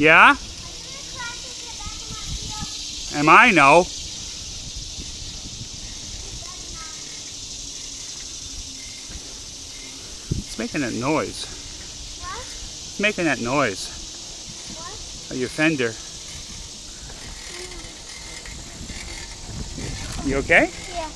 Yeah? Am I no? It's making that noise. What? It's making that noise. What? Your fender. You okay? Yeah.